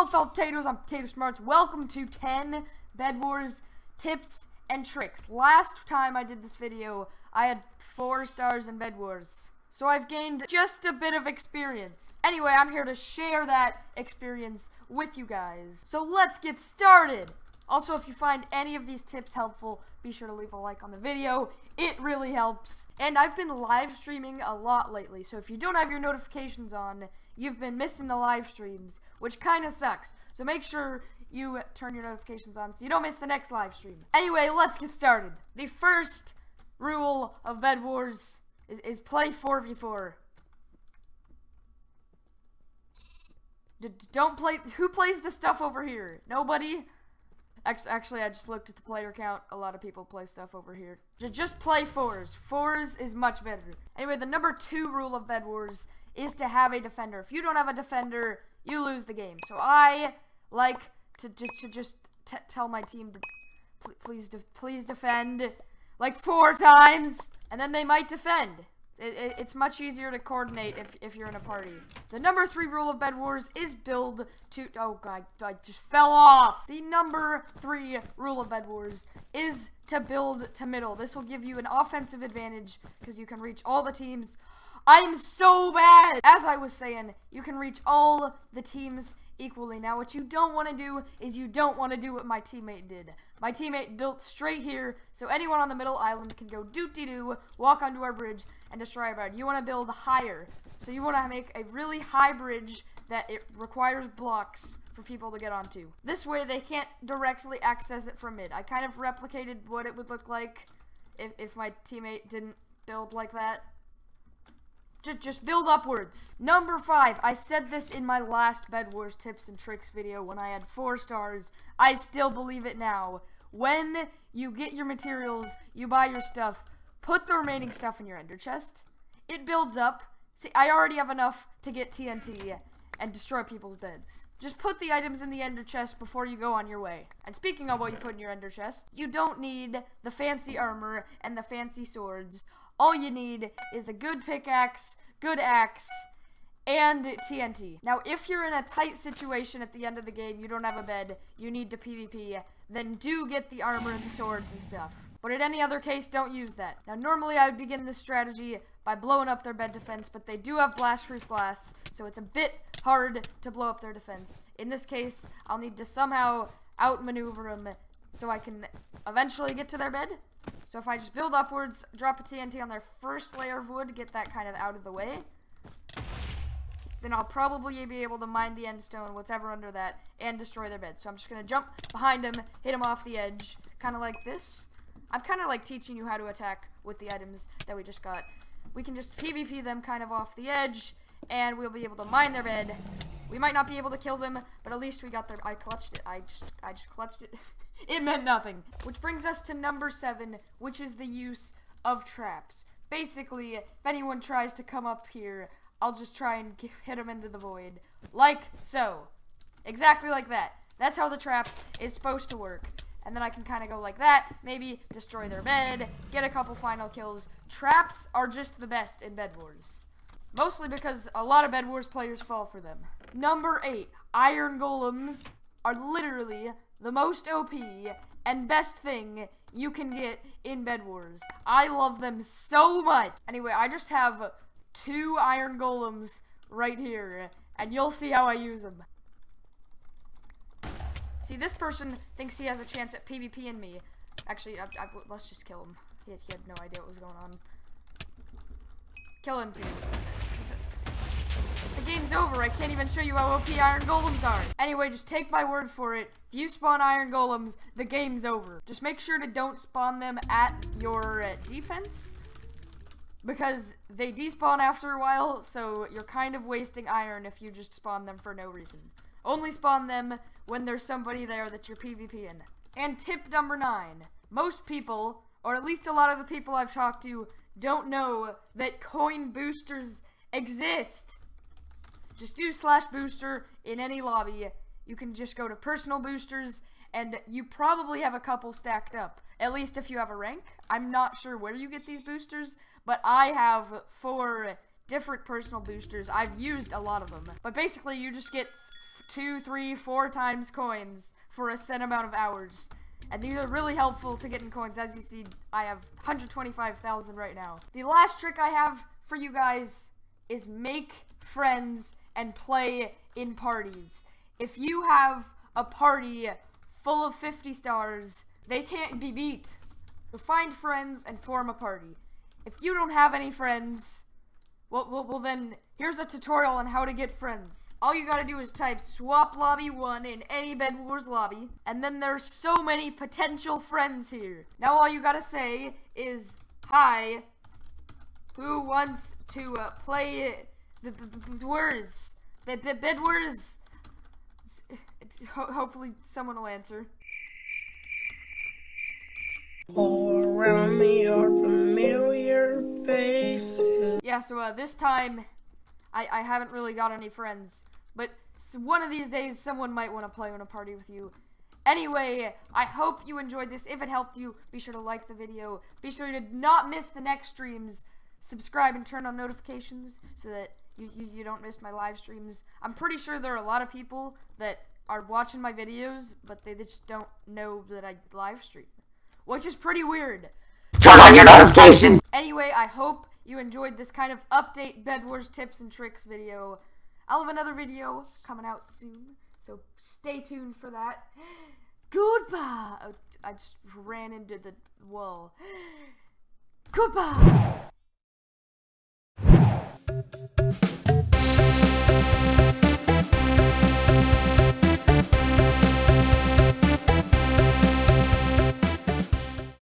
Hello, fellow potatoes. I'm Potato Smarts. Welcome to 10 Bed Wars tips and tricks. Last time I did this video, I had 4 stars in Bed Wars. So I've gained just a bit of experience. Anyway, I'm here to share that experience with you guys. So let's get started. Also, if you find any of these tips helpful, be sure to leave a like on the video. It really helps. And I've been live streaming a lot lately, so if you don't have your notifications on, you've been missing the live streams, which kind of sucks. So make sure you turn your notifications on so you don't miss the next live stream. Anyway, let's get started. The first rule of Bed Wars is, is play 4v4. D don't play. Who plays the stuff over here? Nobody? Actually, I just looked at the player count. A lot of people play stuff over here. Just play fours. Fours is much better. Anyway, the number two rule of Bed Wars is to have a defender. If you don't have a defender, you lose the game. So I like to, to, to just tell my team to pl please, de please defend like four times, and then they might defend. It, it, it's much easier to coordinate if, if you're in a party. The number three rule of Bed Wars is build to... Oh, God, I just fell off. The number three rule of Bed Wars is to build to middle. This will give you an offensive advantage because you can reach all the teams. I'm so bad! As I was saying, you can reach all the teams equally. Now, what you don't want to do is you don't want to do what my teammate did. My teammate built straight here, so anyone on the middle island can go doot-dee-doo, walk onto our bridge, and destroy our bridge. You want to build higher. So you want to make a really high bridge that it requires blocks for people to get onto. This way, they can't directly access it from mid. I kind of replicated what it would look like if, if my teammate didn't build like that. Just, just build upwards. Number five, I said this in my last Bed Wars tips and tricks video when I had four stars. I still believe it now. When you get your materials, you buy your stuff, put the remaining stuff in your ender chest. It builds up. See, I already have enough to get TNT and destroy people's beds. Just put the items in the ender chest before you go on your way. And speaking of what you put in your ender chest, you don't need the fancy armor and the fancy swords. All you need is a good pickaxe, good axe, and TNT. Now, if you're in a tight situation at the end of the game, you don't have a bed, you need to PvP, then do get the armor and the swords and stuff. But in any other case, don't use that. Now, normally I would begin this strategy by blowing up their bed defense, but they do have blast-proof glass, so it's a bit hard to blow up their defense. In this case, I'll need to somehow outmaneuver them so I can eventually get to their bed, so if I just build upwards, drop a TNT on their first layer of wood, get that kind of out of the way, then I'll probably be able to mine the end stone, whatever under that, and destroy their bed. So I'm just going to jump behind them, hit them off the edge, kind of like this. I'm kind of like teaching you how to attack with the items that we just got. We can just PvP them kind of off the edge, and we'll be able to mine their bed. We might not be able to kill them, but at least we got their- I clutched it. I just- I just clutched it. it meant nothing. Which brings us to number seven, which is the use of traps. Basically, if anyone tries to come up here, I'll just try and hit them into the void. Like so. Exactly like that. That's how the trap is supposed to work. And then I can kind of go like that, maybe destroy their bed, get a couple final kills. Traps are just the best in Bed Wars. Mostly because a lot of Bed Wars players fall for them. Number 8. Iron Golems are literally the most OP and best thing you can get in Bed Wars. I love them so much. Anyway, I just have two Iron Golems right here, and you'll see how I use them. See, this person thinks he has a chance at PvP in me. Actually, I, I, let's just kill him. He he had no idea what was going on. Kill him, too. Game's over. I can't even show you how OP Iron Golems are. Anyway, just take my word for it. If you spawn Iron Golems, the game's over. Just make sure to don't spawn them at your uh, defense. Because they despawn after a while, so you're kind of wasting iron if you just spawn them for no reason. Only spawn them when there's somebody there that you're PvPing. And tip number nine. Most people, or at least a lot of the people I've talked to, don't know that coin boosters exist. Just do slash booster in any lobby. You can just go to personal boosters, and you probably have a couple stacked up. At least if you have a rank. I'm not sure where you get these boosters, but I have four different personal boosters. I've used a lot of them. But basically, you just get two, three, four times coins for a set amount of hours. And these are really helpful to getting coins. As you see, I have 125,000 right now. The last trick I have for you guys is make friends and play in parties. If you have a party full of 50 stars, they can't be beat. So find friends and form a party. If you don't have any friends, well, well, well then here's a tutorial on how to get friends. All you gotta do is type swap lobby 1 in any Bed Wars lobby, and then there's so many potential friends here. Now all you gotta say is, hi, who wants to uh, play words? Bed? Ho hopefully someone will answer. All around me are familiar faces. Yeah, so uh, this time, I, I haven't really got any friends. But one of these days, someone might want to play on a party with you. Anyway, I hope you enjoyed this. If it helped you, be sure to like the video. Be sure to not miss the next streams. Subscribe and turn on notifications so that you, you, you don't miss my live streams. I'm pretty sure there are a lot of people that are watching my videos, but they just don't know that I live stream which is pretty weird. Turn on your notifications! Anyway, I hope you enjoyed this kind of update Bed Wars tips and tricks video. I'll have another video coming out soon, so stay tuned for that. Goodbye! Oh, I just ran into the wall. Goodbye!